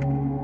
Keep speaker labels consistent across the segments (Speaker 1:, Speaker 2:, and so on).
Speaker 1: Thank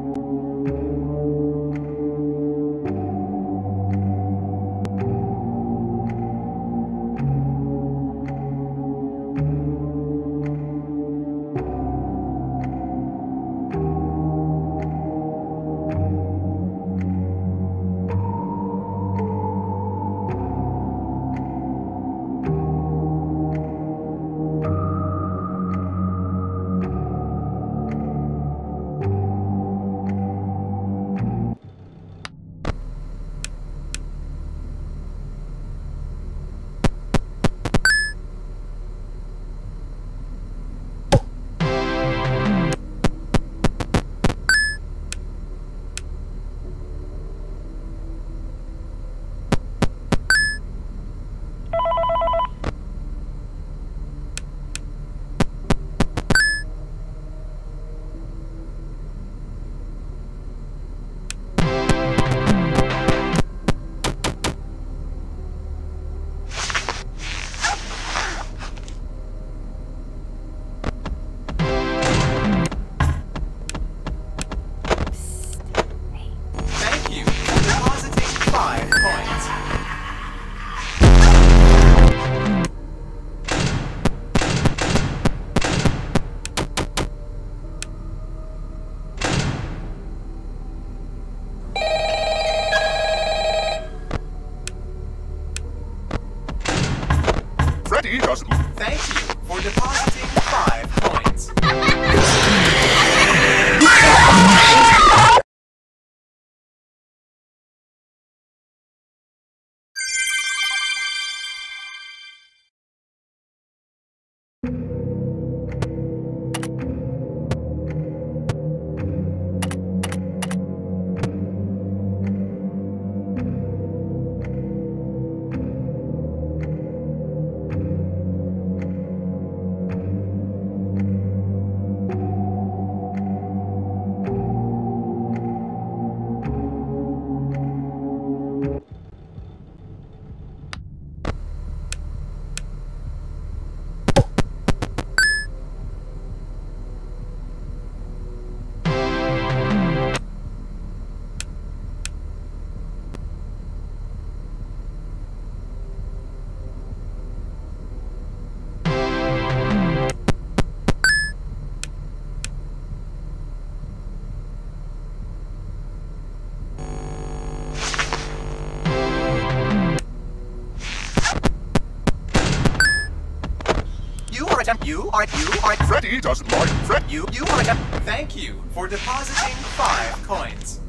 Speaker 1: You are attempt. You are you are Freddy doesn't like. Fred. you you are attempt. Thank you for depositing five coins.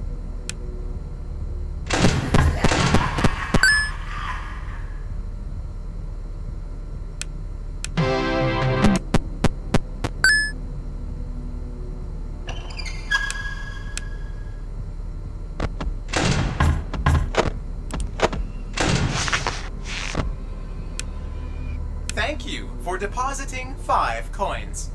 Speaker 1: Thank you for depositing five coins.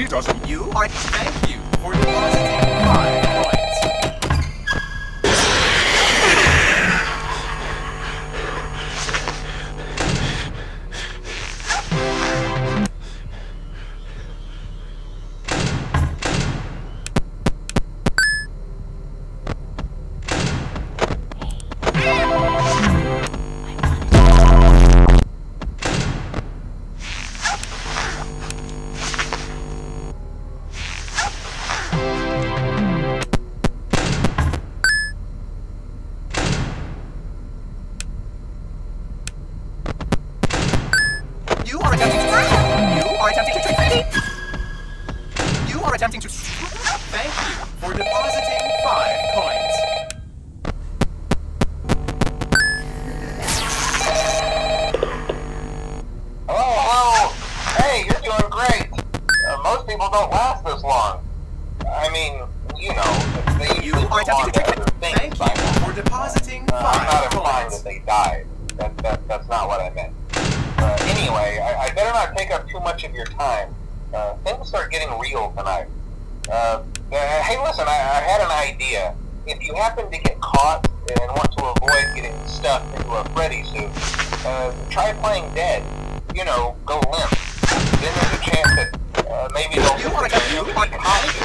Speaker 2: Freddy doesn't.
Speaker 1: You are thank you for depositing five attempting to Thank you for depositing five coins.
Speaker 3: Hello, hello. Hey, you're doing great. Uh, most people don't last this long. I mean, you they You are attempting to things Thank you now. for
Speaker 1: depositing Uh, I'm not five implying that
Speaker 3: they died. That, that, that's not what I meant. Uh, anyway, I, I better not take up too much of your time. Uh, things start getting real tonight. Uh, uh, hey, listen, I, I had an idea. If you happen to get caught and want to avoid getting stuffed into a Freddy suit, uh, try playing dead. You know, go limp. Then there's a chance that uh, maybe they'll You think are you're attempting an to thank you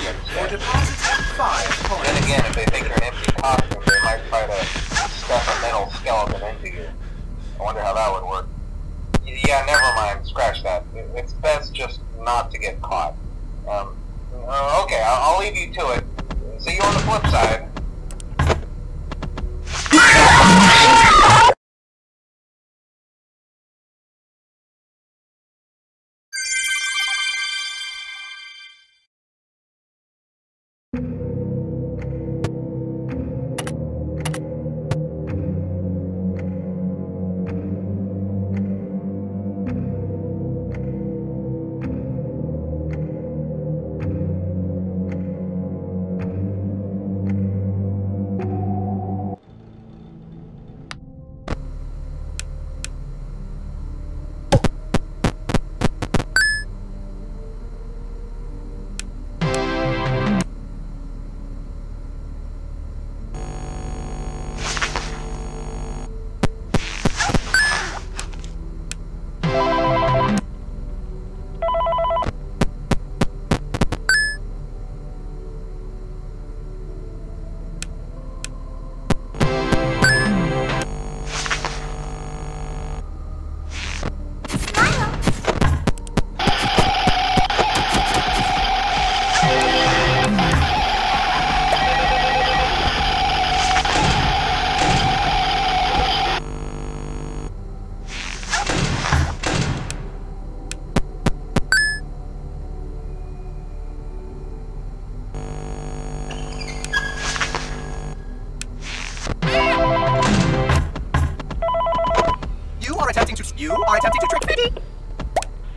Speaker 1: you are attempting to trick me.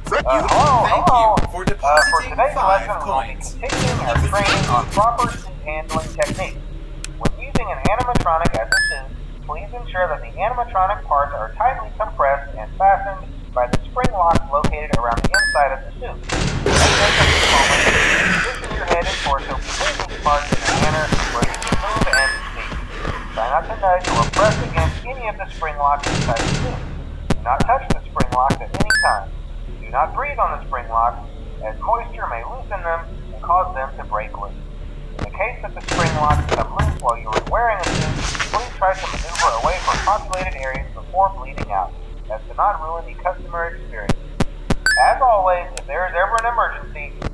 Speaker 1: Fred, Uh, you
Speaker 3: hello, Thank hello.
Speaker 1: you for Uh, for depositing today's five lesson, coins. we'll be continuing our training on
Speaker 3: proper suit
Speaker 4: handling
Speaker 3: techniques. When using an animatronic as a suit, please ensure that the animatronic parts are tightly compressed On the spring locks, as moisture may loosen them and cause them to break loose. In the case that the spring locks come loose while you are wearing a suit, please try to maneuver away from populated areas before bleeding out, as to not ruin the customer experience. As always, if there is ever an emergency,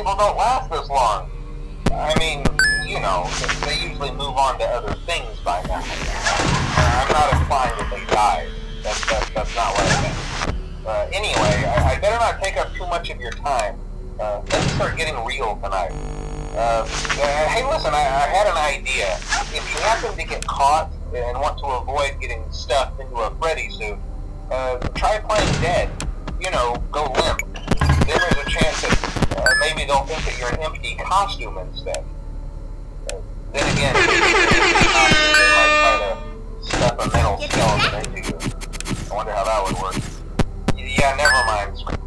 Speaker 3: people don't last this long. I mean, you know, they usually move on to other things by now. Uh, I'm not implying that they died. That's, that's, that's not what I meant. Uh, anyway, I, I better not take up too much of your time. Uh, things start getting real tonight. Uh, uh, hey, listen, I, I had an idea. If you happen to get caught and want to avoid getting stuffed into a Freddy suit, uh, try playing dead. You know, go limp. There's a chance that maybe they'll think that you're an empty costume instead. Then again, if you're empty costume, they might try to stuff a metal skeleton into you. I wonder how that would work. Yeah, never mind.